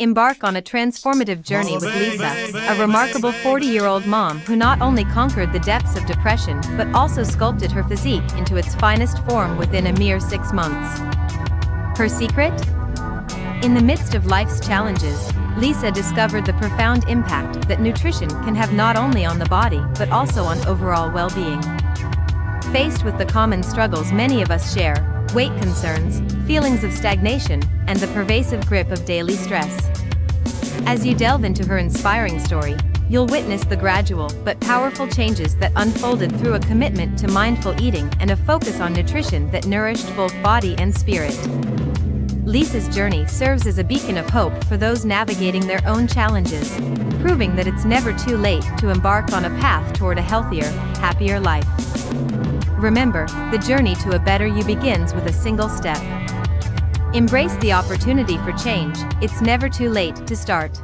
Embark on a transformative journey with Lisa, a remarkable 40-year-old mom who not only conquered the depths of depression but also sculpted her physique into its finest form within a mere six months. Her secret? In the midst of life's challenges, Lisa discovered the profound impact that nutrition can have not only on the body but also on overall well-being. Faced with the common struggles many of us share, weight concerns, feelings of stagnation, and the pervasive grip of daily stress. As you delve into her inspiring story, you'll witness the gradual but powerful changes that unfolded through a commitment to mindful eating and a focus on nutrition that nourished both body and spirit. Lisa's journey serves as a beacon of hope for those navigating their own challenges, proving that it's never too late to embark on a path toward a healthier, happier life. Remember, the journey to a better you begins with a single step. Embrace the opportunity for change, it's never too late to start.